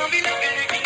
I'll be looking.